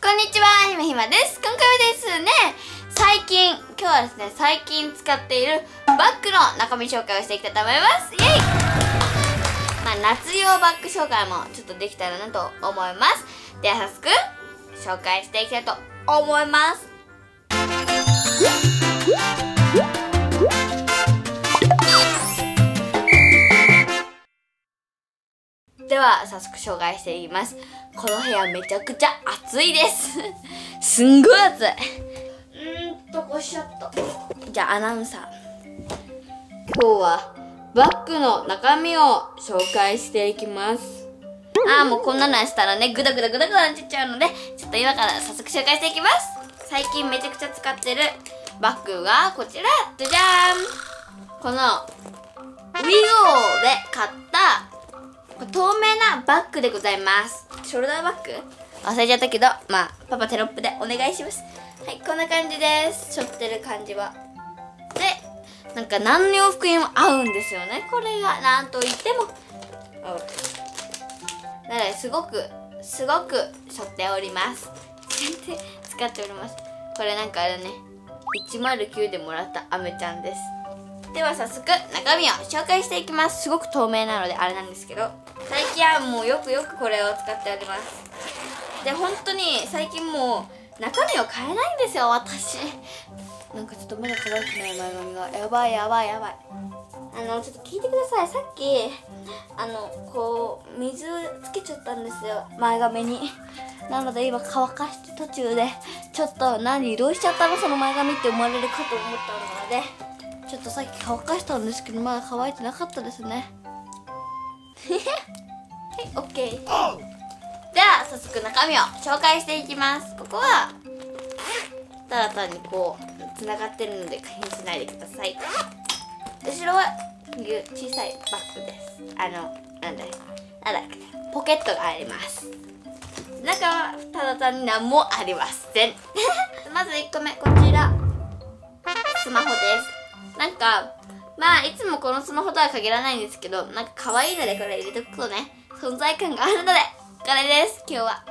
こんにちは、ひまひまです。今回はですね、最近、今日はですね、最近使っているバッグの中身紹介をしていきたいと思います。イェイまあ、夏用バッグ紹介もちょっとできたらなと思います。では早速、紹介していきたいと思います。は早速紹介していきます。この部屋めちゃくちゃ暑いです。すんごい暑い。うーんとこしちゃった。じゃあアナウンサー。今日はバッグの中身を紹介していきます。ああもうこんなのやしたらねグダグダグダグダなっちゃうのでちょっと今から早速紹介していきます。最近めちゃくちゃ使ってるバッグがこちら。じゃじゃーん。このウィゴーで買った透明なバッグでございます。ショルダーバッグ？忘れちゃったけどまあパパテロップでお願いします。はいこんな感じです。背負ってる感じは。でなんか何の洋服にも合うんですよね。これがなんといっても。なのですごくすごく背負っております。全然使っております。これなんかあれね。109でもらったアメちゃんです。では早速中身を紹介していきます。すごく透明なのであれなんですけど最近はもうよくよくこれを使っております。で本当に最近もう中身を変えないんですよ私。なんかちょっとまだ乾いてない前髪が。やばいやばいやばい。あのちょっと聞いてください。さっきあのこう水つけちゃったんですよ。前髪に。なので今乾かして途中でちょっと何どうしちゃったのその前髪って思われるかと思ったのでちょっとさっき乾かしたんですけどまだ乾いてなかったですね。は いオッケー。では早速中身を紹介していきます。ここはただ単にこうつながってるので気にしないでください。後ろは小さいバッグです。あのなんだなんだっけ。ポケットがあります。中はただ単に何もありません。まず1個目こちら。スマホですなんかまあいつもこのスマホとは限らないんですけどなんか可愛いのでこれ入れとくとね存在感があるのでこれです。今日は。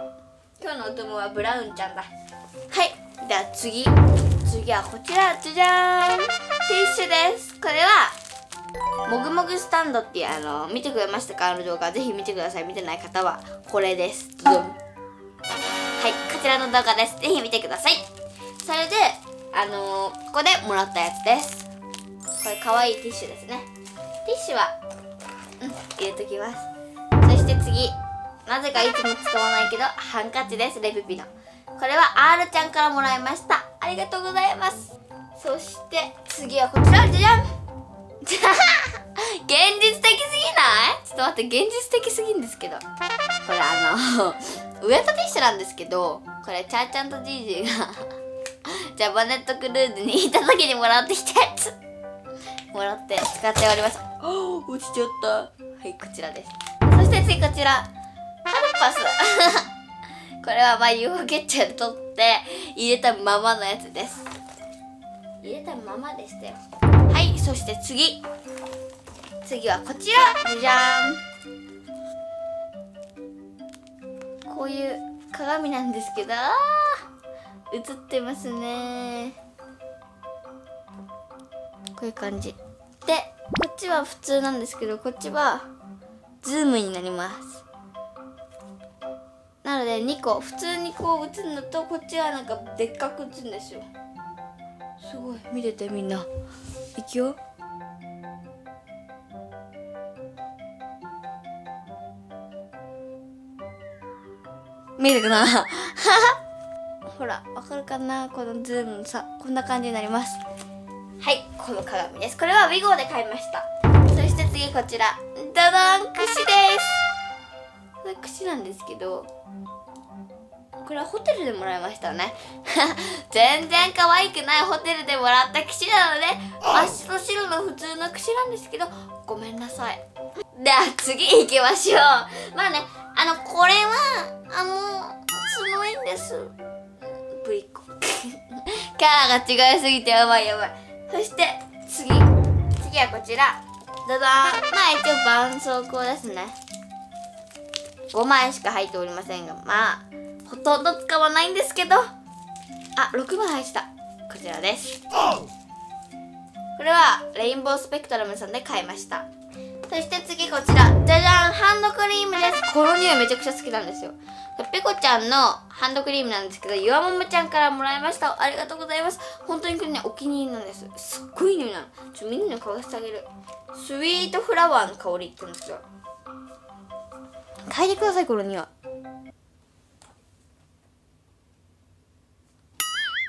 今日のお供はブラウンちゃんだ。はい。では次。次はこちら。じゃじゃーん。ティッシュです。これはもぐもぐスタンドっていうあの見てくれましたか？あの動画。ぜひ見てください。見てない方はこれです。ドドン。はい。こちらの動画です。ぜひ見てください。それであのー、ここでもらったやつです。これ可愛いティッシュですね。ティッシュはうん入れときます。そして次。なぜかいつも使わないけどハンカチです。レピピの。これは R ちゃんからもらいました。ありがとうございます。そして次はこちら。じゃじゃん。現実的すぎない？ちょっと待って現実的すぎんですけど。これあのウエットティッシュなんですけどこれチャーちゃんとジージーがジャパネットクルーズに行った時にもらってきたやつ。もらって使っております。落ちちゃった。はいこちらです。そして次こちら。ハルパス。これはまあ UFO キャッチャーで取って入れたままのやつです。入れたままでしたよ。はいそして次。次はこちら。じゃじゃーん。こういう鏡なんですけど。映ってますね。こういう感じ。でこっちは普通なんですけどこっちはズームになります。なので2個。普通にこう映るのとこっちはなんかでっかく映るんですよ。すごい。見ててみんな。いくよ。見えるかな。ほらわかるかな？このズームさこんな感じになります。はい。この鏡です。これはウィゴーで買いました。そして次こちら。ダダン櫛です。これ櫛なんですけどこれはホテルでもらいましたね。全然可愛くないホテルでもらった櫛なので真っ白の普通の櫛なんですけどごめんなさい。では次行きましょう。まあねあのこれはあのすごいんです。ぶりっ子キャラが違いすぎてやばいやばい。そして次。次はこちら。ダダまあ一応絆創膏ですね。5枚しか入っておりませんがまあほとんど使わないんですけど。あ6枚入った。こちらです。これはレインボースペクトラムさんで買いました。そして次こちら。じゃじゃん。ハンドクリームです。この匂いめちゃくちゃ好きなんですよ。ペコちゃんのハンドクリームなんですけどゆわももちゃんからもらいました。ありがとうございます。本当にこれねお気に入りなんです。すっごい匂いなのちょみんなに嗅がせてあげる。スイートフラワーの香りって言うんですよ。嗅いでくださいこの匂い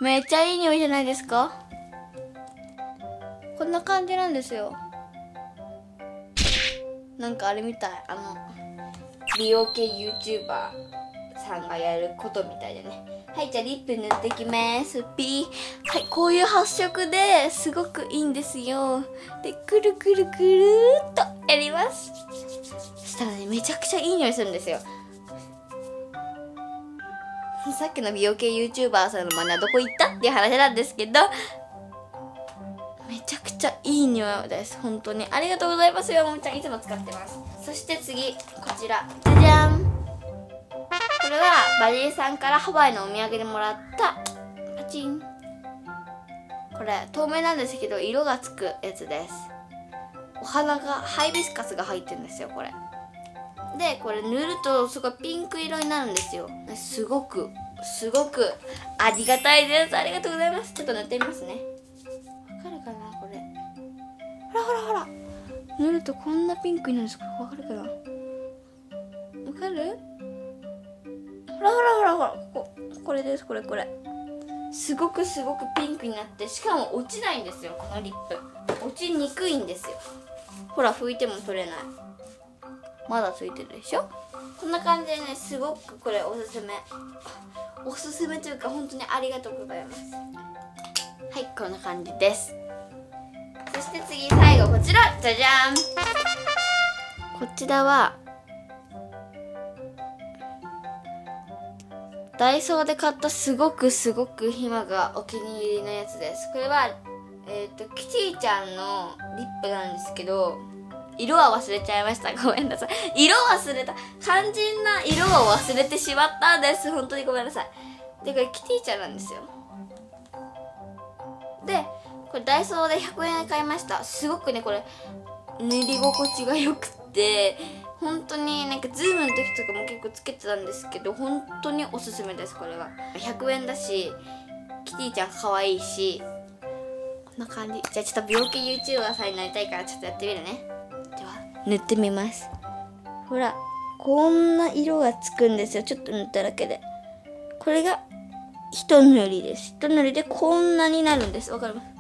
めっちゃいい匂いじゃないですか？こんな感じなんですよ。なんかあれみたいあの美容系 YouTuber さんがやることみたいでね。はいじゃあリップ塗ってきます。ピーはいこういう発色ですごくいいんですよ。でくるくるくるっとやります。そしたらねめちゃくちゃいい匂いするんですよ。さっきの美容系 YouTuber さんの真似はどこ行った？っていう話なんですけど。めちゃくちゃいい匂いです。本当に。ありがとうございますよ。ももちゃんいつも使ってます。そして次こちら。じゃじゃん。これはバディさんからハワイのお土産でもらった。パチン。これ透明なんですけど色がつくやつです。お花がハイビスカスが入ってるんですよこれ。でこれ塗るとすごいピンク色になるんですよ。すごくすごくありがたいです。ありがとうございます。ちょっと塗ってみますね。塗るとこんなピンクになるんです。わかるかなわかる？ほらほらほらほらここ。これですこれこれ。すごくすごくピンクになってしかも落ちないんですよこのリップ。落ちにくいんですよ。ほら拭いても取れない。まだついてるでしょ？こんな感じでねすごくこれおすすめ。おすすめというか本当にありがとうございます。はいこんな感じです。そして次最後こちら。じゃじゃん。こちらはダイソーで買ったすごくすごくひまがお気に入りのやつです。これはえっ、ー、とキティちゃんのリップなんですけど色は忘れちゃいました。ごめんなさい。色忘れた。肝心な色を忘れてしまったんです。本当にごめんなさい。でこれキティちゃんなんですよ。でこれダイソーで100円買いました。すごくねこれ塗り心地が良くて本当になんかズームの時とかも結構つけてたんですけど本当におすすめですこれは。100円だしキティちゃん可愛いしこんな感じ。じゃあちょっと病気 YouTuber さんになりたいからちょっとやってみるね。では塗ってみます。ほらこんな色がつくんですよ。ちょっと塗っただけで。これが一塗りです。一塗りでこんなになるんです。わかります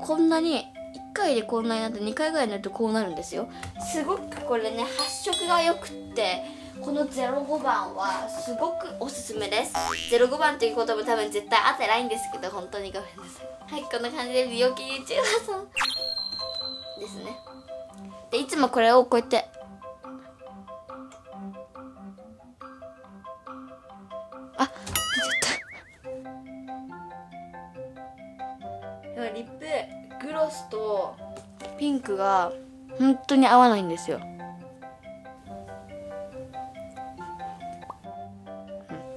こんなに1回でこんなになって2回ぐらいになるとこうなるんですよ。すごくこれね発色が良くってこの05番はすごくおすすめです。05番っていう言葉多分絶対合ってないんですけど本当にごめんなさい。はいこんな感じで美容系 YouTuber さん。ですね。でいつもこれをこうやってスとピンクが本当に合わないんですよ。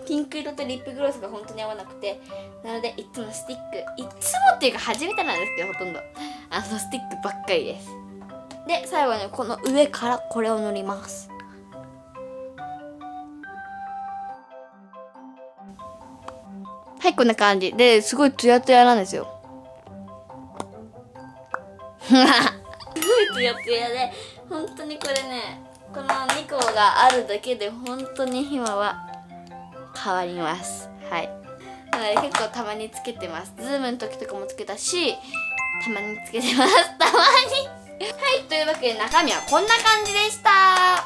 ピンク色とリップグロスが本当に合わなくてなのでいつもスティック。いつもっていうか初めてなんですけどほとんど。あのスティックばっかりです。で最後にこの上からこれを塗ります。はいこんな感じ。ですごいツヤツヤなんですよ。すごいツヤツヤで。本当にこれねこの2個があるだけで本当にひまは変わります。はい。なので結構たまにつけてます。ズームの時とかもつけたしたまにつけてます。たまに。はい。というわけで中身はこんな感じでした。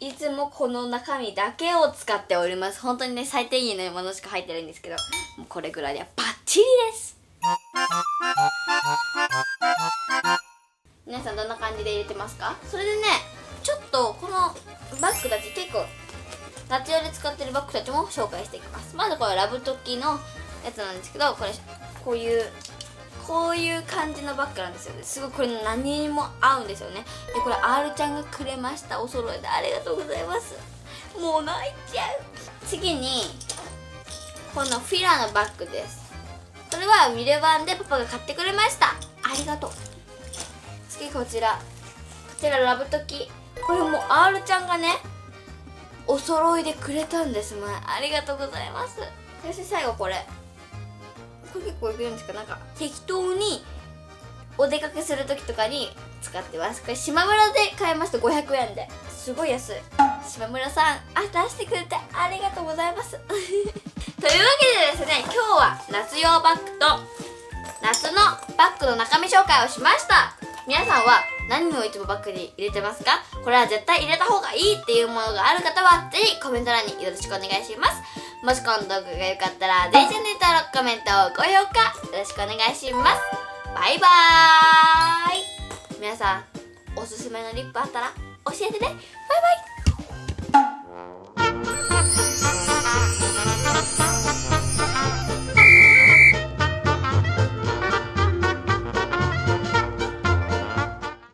いつもこの中身だけを使っております。本当にね最低限のものしか入ってないんですけどもうこれぐらいではバッチリです。皆さんどんな感じで入れてますか？それでねちょっとこのバッグたち結構夏用で使ってるバッグたちも紹介していきます。まずこれラブトキのやつなんですけどこれこういうこういう感じのバッグなんですよね。すごいこれ何にも合うんですよね。でこれ R ちゃんがくれました。お揃いで。ありがとうございます。もう泣いちゃう。次にこのフィラのバッグです。これはミレ版でパパが買ってくれました。ありがとう。次こちら。こちらラブトキ。これも R ちゃんがねお揃いでくれたんです前。ありがとうございます。そして最後これ。これ結構いくんですか？なんか適当にお出かけする時とかに使ってます。これ島村で買いました500円で。すごい安い。島村さんあ出してくれてありがとうございます。というわけでですね今日は夏用バッグと夏のバッグの中身紹介をしました。皆さんは何をいつもバッグに入れてますか？これは絶対入れた方がいいっていうものがある方はぜひコメント欄によろしくお願いします。もしこの動画が良かったらぜひチャンネル登録コメント高評価よろしくお願いします。バイバーイ。皆さんおすすめのリップあったら教えてね。バイバイ。